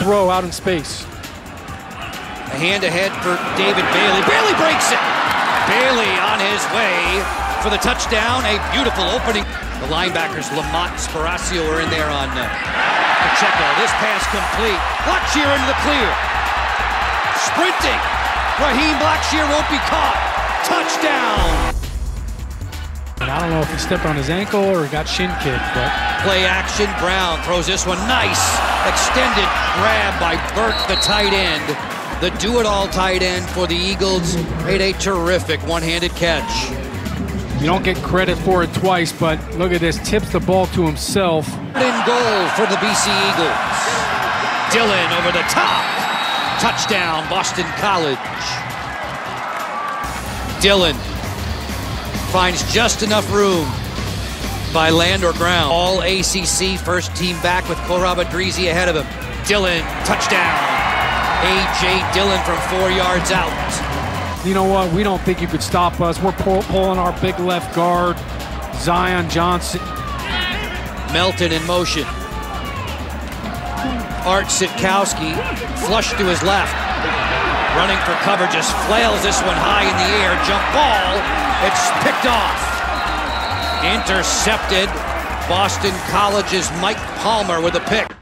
throw out in space. A hand ahead for David Bailey. Bailey breaks it. Bailey on his way for the touchdown. A beautiful opening. The linebackers Lamont and Sparacio are in there on uh, Pacheco. This pass complete. Blackshear into the clear. Sprinting. Raheem Blackshear won't be caught. Touchdown. And I don't know if he stepped on his ankle or he got shin kicked, but Play action. Brown throws this one. Nice. Extended grab by Burke, the tight end. The do-it-all tight end for the Eagles made a terrific one-handed catch. you don't get credit for it twice. But look at this, tips the ball to himself. In goal for the BC Eagles. Dillon over the top. Touchdown, Boston College. Dillon finds just enough room by land or ground. All ACC first team back with Korab Adrizi ahead of him. Dillon, touchdown. A.J. Dillon from four yards out. You know what? We don't think you could stop us. We're pull, pulling our big left guard, Zion Johnson. Melton in motion. Art Sitkowski flush to his left. Running for cover, just flails this one high in the air. Jump ball. It's picked off. Intercepted. Boston College's Mike Palmer with a pick.